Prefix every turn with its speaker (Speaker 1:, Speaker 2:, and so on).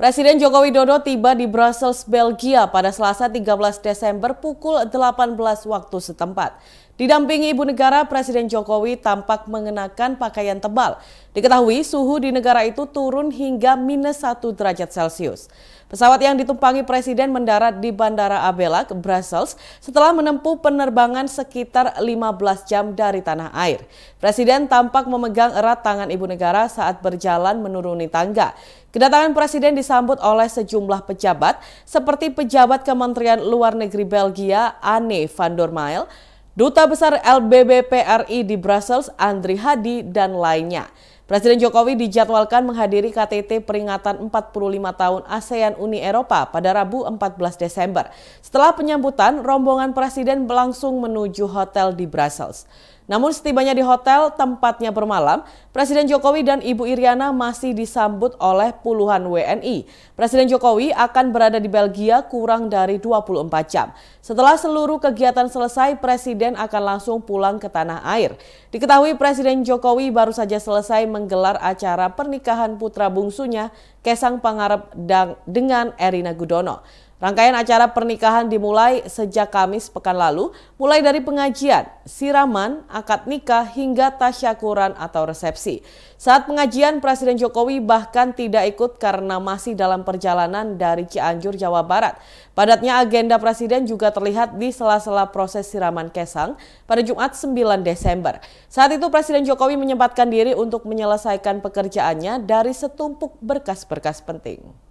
Speaker 1: Presiden Joko Widodo tiba di Brussels, Belgia pada Selasa 13 Desember pukul 18 waktu setempat. Didampingi ibu negara, Presiden Jokowi tampak mengenakan pakaian tebal. Diketahui suhu di negara itu turun hingga minus 1 derajat Celcius. Pesawat yang ditumpangi Presiden mendarat di Bandara Abelak, Brussels setelah menempuh penerbangan sekitar 15 jam dari tanah air. Presiden tampak memegang erat tangan ibu negara saat berjalan menuruni tangga. Kedatangan Presiden disambut oleh sejumlah pejabat seperti pejabat Kementerian Luar Negeri Belgia Anne van der Mael, Duta Besar LBBPRI di Brussels Andri Hadi, dan lainnya. Presiden Jokowi dijadwalkan menghadiri KTT peringatan 45 tahun ASEAN Uni Eropa pada Rabu 14 Desember. Setelah penyambutan, rombongan Presiden langsung menuju hotel di Brussels. Namun setibanya di hotel tempatnya bermalam, Presiden Jokowi dan Ibu Iriana masih disambut oleh puluhan WNI. Presiden Jokowi akan berada di Belgia kurang dari 24 jam. Setelah seluruh kegiatan selesai, Presiden akan langsung pulang ke tanah air. Diketahui Presiden Jokowi baru saja selesai menggelar acara pernikahan putra bungsunya, Kesang Pangarep dengan Erina Gudono. Rangkaian acara pernikahan dimulai sejak Kamis pekan lalu, mulai dari pengajian, siraman, akad nikah hingga tasyakuran atau resepsi. Saat pengajian, Presiden Jokowi bahkan tidak ikut karena masih dalam perjalanan dari Cianjur, Jawa Barat. Padatnya agenda Presiden juga terlihat di sela-sela proses siraman Kesang pada Jumat 9 Desember. Saat itu Presiden Jokowi menyempatkan diri untuk menyelesaikan pekerjaannya dari setumpuk berkas-berkas penting.